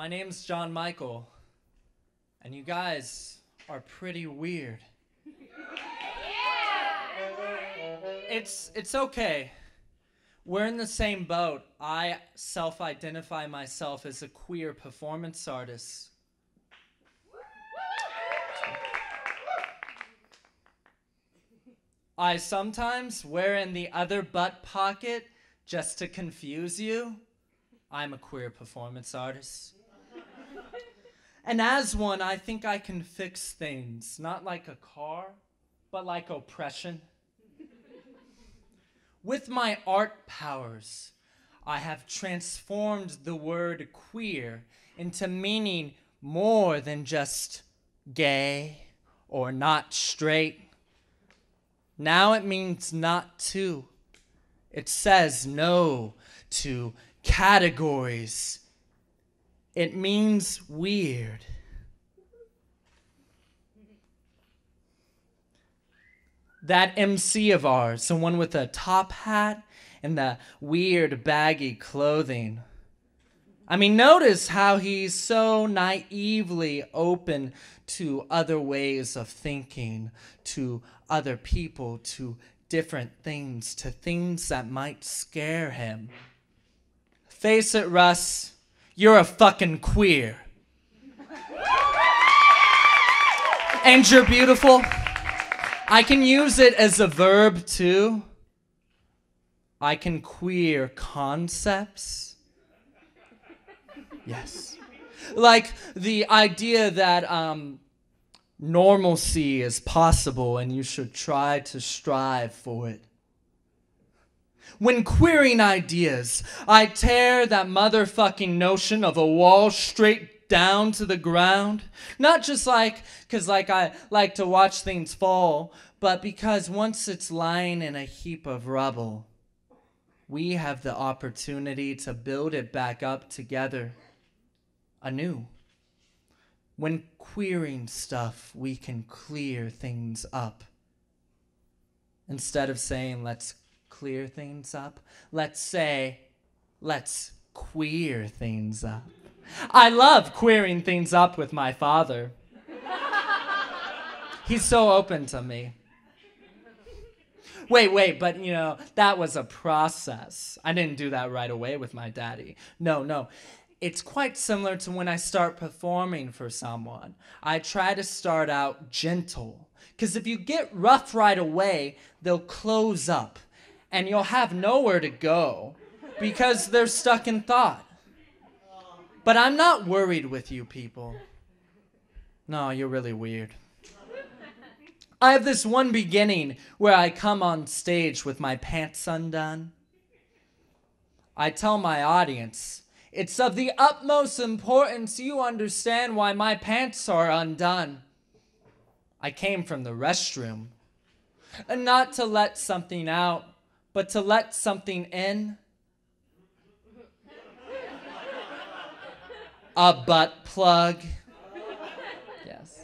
My name's John Michael, and you guys are pretty weird. Yeah! It's it's okay. We're in the same boat. I self-identify myself as a queer performance artist. I sometimes wear in the other butt pocket just to confuse you. I'm a queer performance artist. And as one, I think I can fix things, not like a car, but like oppression. With my art powers, I have transformed the word queer into meaning more than just gay or not straight. Now it means not to. It says no to categories. It means weird. That MC of ours, the one with the top hat and the weird baggy clothing. I mean, notice how he's so naively open to other ways of thinking, to other people, to different things, to things that might scare him. Face it, Russ, you're a fucking queer. and you're beautiful. I can use it as a verb too. I can queer concepts. Yes. Like the idea that um, normalcy is possible and you should try to strive for it. When queering ideas, I tear that motherfucking notion of a wall straight down to the ground. Not just like, cause like I like to watch things fall, but because once it's lying in a heap of rubble, we have the opportunity to build it back up together anew. When queering stuff, we can clear things up. Instead of saying, let's clear things up, let's say, let's queer things up. I love queering things up with my father. He's so open to me. Wait, wait, but you know, that was a process. I didn't do that right away with my daddy. No, no. It's quite similar to when I start performing for someone. I try to start out gentle. Because if you get rough right away, they'll close up and you'll have nowhere to go because they're stuck in thought. But I'm not worried with you people. No, you're really weird. I have this one beginning where I come on stage with my pants undone. I tell my audience, it's of the utmost importance you understand why my pants are undone. I came from the restroom. And not to let something out, but to let something in. A butt plug. Yes.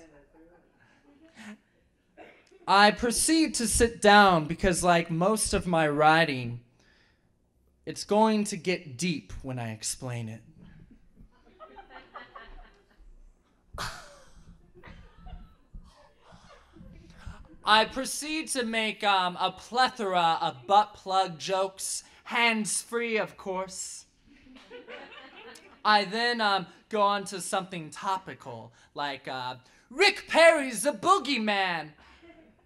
I proceed to sit down because, like most of my writing, it's going to get deep when I explain it. I proceed to make um, a plethora of butt plug jokes, hands free, of course. I then um, go on to something topical, like uh, Rick Perry's a boogeyman,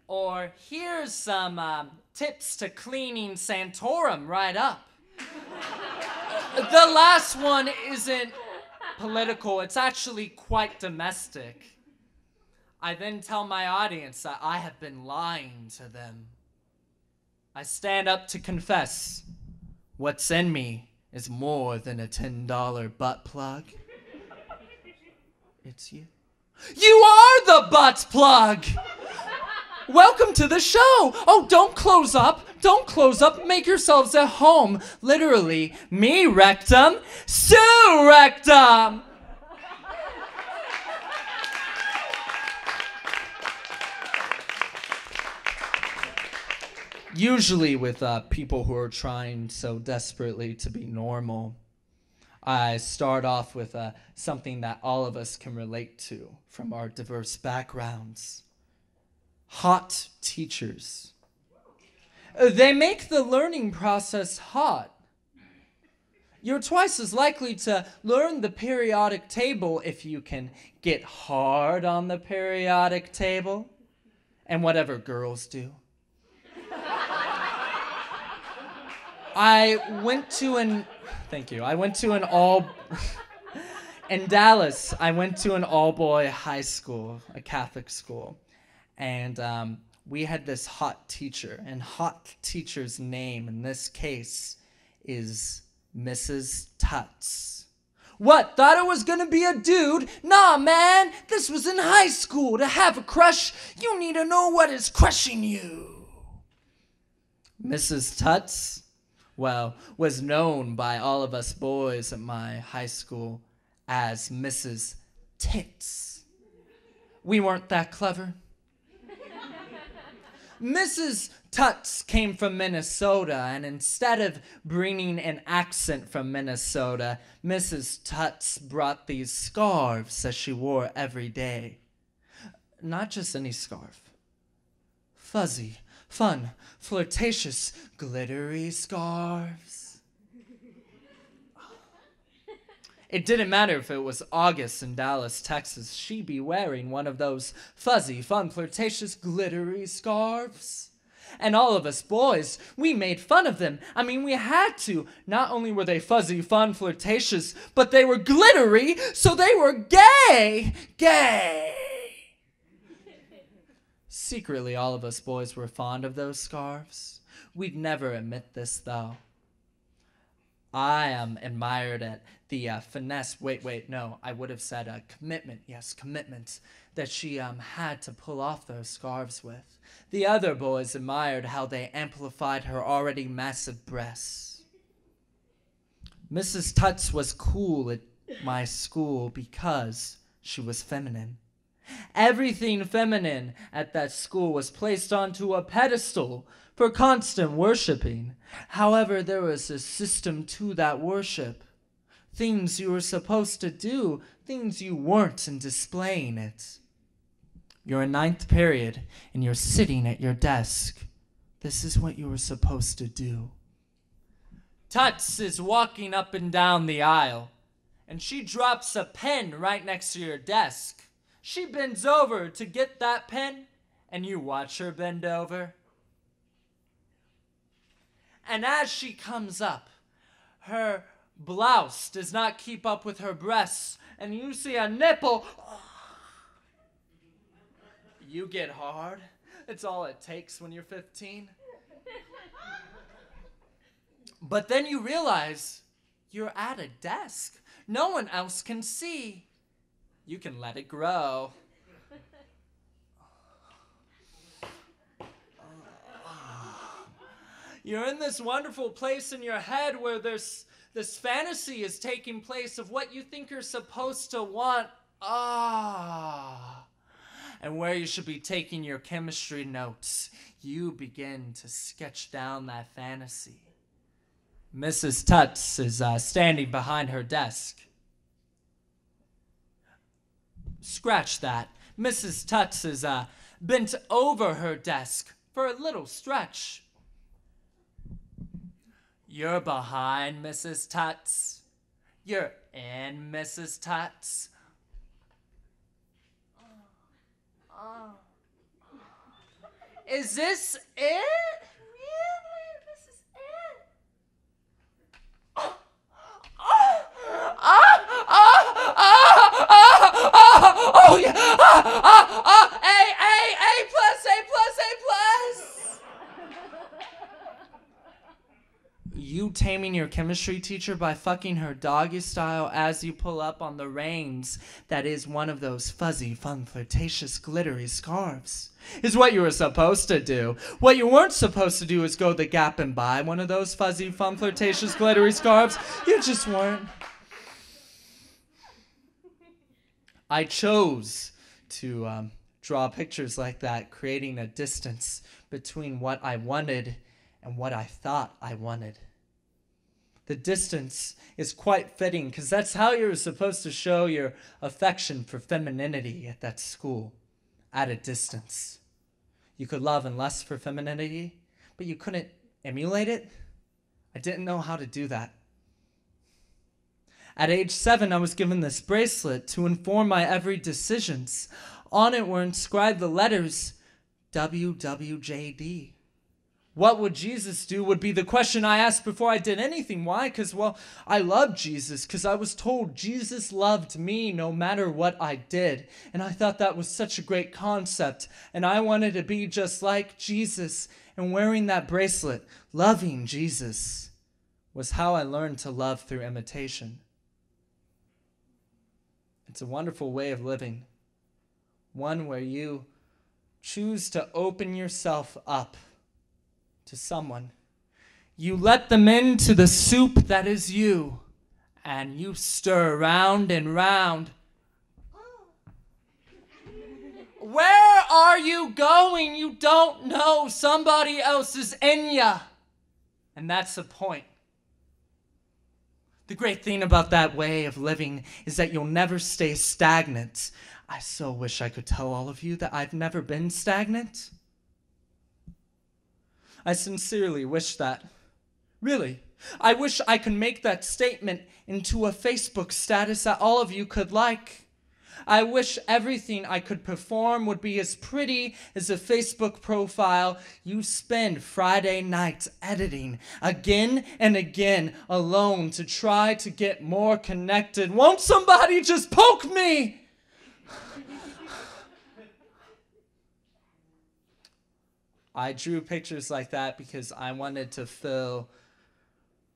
or here's some um, tips to cleaning Santorum right up. the last one isn't political, it's actually quite domestic. I then tell my audience that I have been lying to them. I stand up to confess what's in me is more than a $10 butt plug. It's you. You are the butt plug! Welcome to the show. Oh, don't close up. Don't close up. Make yourselves at home. Literally, me rectum, Sue rectum. Usually, with uh, people who are trying so desperately to be normal, I start off with uh, something that all of us can relate to from our diverse backgrounds hot teachers. Uh, They make the learning process hot. You're twice as likely to learn the periodic table if you can get hard on the periodic table and whatever girls do. I went to an thank you. I went to an all in Dallas. I went to an all boy high school, a Catholic school, and um, we had this hot teacher. And hot teacher's name in this case is Mrs. Tuts. What? Thought it was gonna be a dude? Nah, man. This was in high school. To have a crush, you need to know what is crushing you. Mrs. Tuts, well, was known by all of us boys at my high school as Mrs. Tits. We weren't that clever. Mrs. Tuts came from Minnesota, and instead of bringing an accent from Minnesota, Mrs. Tuts brought these scarves that she wore every day. Not just any scarf. Fuzzy, fun, flirtatious, glittery scarves. It didn't matter if it was August in Dallas, Texas, she'd be wearing one of those fuzzy, fun, flirtatious, glittery scarves. And all of us boys, we made fun of them. I mean, we had to. Not only were they fuzzy, fun, flirtatious, but they were glittery, so they were gay. Gay. Secretly, all of us boys were fond of those scarves. We'd never admit this, though. I am admired at the uh, finesse. Wait, wait, no, I would have said a commitment. Yes, commitment that she um, had to pull off those scarves with. The other boys admired how they amplified her already massive breasts. Mrs. Tuts was cool at my school because she was feminine. Everything feminine at that school was placed onto a pedestal for constant worshiping. However, there was a system to that worship. Things you were supposed to do, things you weren't in displaying it. You're in ninth period and you're sitting at your desk. This is what you were supposed to do. Tuts is walking up and down the aisle, and she drops a pen right next to your desk. She bends over to get that pen, and you watch her bend over. And as she comes up, her blouse does not keep up with her breasts, and you see a nipple. You get hard. It's all it takes when you're 15. But then you realize you're at a desk. No one else can see. You can let it grow. You're in this wonderful place in your head where there's this fantasy is taking place of what you think you're supposed to want. Ah. And where you should be taking your chemistry notes, you begin to sketch down that fantasy. Mrs. Tuts is uh, standing behind her desk. Scratch that. Mrs. Tuts is uh, bent over her desk for a little stretch. You're behind Mrs. Tuts. You're in Mrs. Tuts. Is this it? Really? This is it? Oh, oh, ah, ah, ah, ah, ah, oh yeah, ah, ah, ah, A, A, A plus, A plus, A plus. Taming your chemistry teacher by fucking her doggy style as you pull up on the reins that is one of those fuzzy, fun, flirtatious, glittery scarves is what you were supposed to do. What you weren't supposed to do is go the gap and buy one of those fuzzy, fun, flirtatious, glittery scarves. You just weren't. I chose to um, draw pictures like that, creating a distance between what I wanted and what I thought I wanted. The distance is quite fitting because that's how you're supposed to show your affection for femininity at that school at a distance. You could love and lust for femininity, but you couldn't emulate it. I didn't know how to do that. At age seven, I was given this bracelet to inform my every decisions. On it were inscribed the letters WWJD. What would Jesus do would be the question I asked before I did anything. Why? Because, well, I love Jesus, because I was told Jesus loved me no matter what I did. And I thought that was such a great concept. And I wanted to be just like Jesus. And wearing that bracelet, loving Jesus, was how I learned to love through imitation. It's a wonderful way of living, one where you choose to open yourself up to someone. You let them into the soup that is you, and you stir round and round. Where are you going? You don't know. Somebody else is in ya. And that's the point. The great thing about that way of living is that you'll never stay stagnant. I so wish I could tell all of you that I've never been stagnant. I sincerely wish that. Really. I wish I could make that statement into a Facebook status that all of you could like. I wish everything I could perform would be as pretty as a Facebook profile you spend Friday nights editing again and again alone to try to get more connected. Won't somebody just poke me? I drew pictures like that because I wanted to fill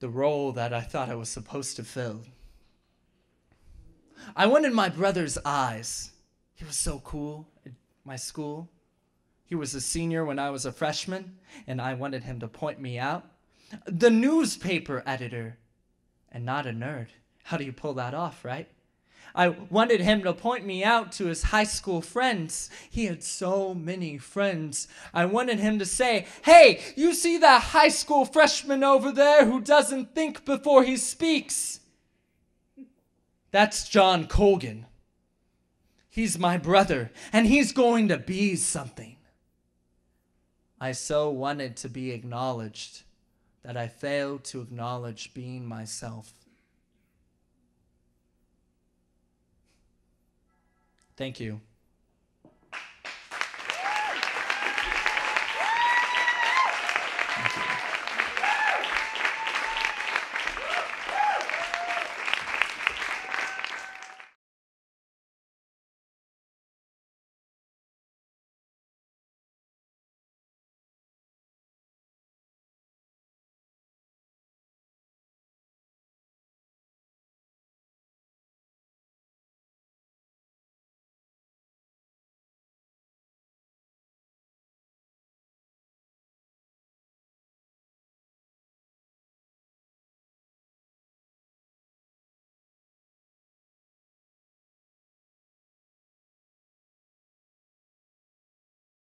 the role that I thought I was supposed to fill. I wanted my brother's eyes. He was so cool at my school. He was a senior when I was a freshman, and I wanted him to point me out. The newspaper editor, and not a nerd. How do you pull that off, right? I wanted him to point me out to his high school friends. He had so many friends. I wanted him to say, Hey, you see that high school freshman over there who doesn't think before he speaks? That's John Colgin. He's my brother, and he's going to be something. I so wanted to be acknowledged that I failed to acknowledge being myself. Thank you.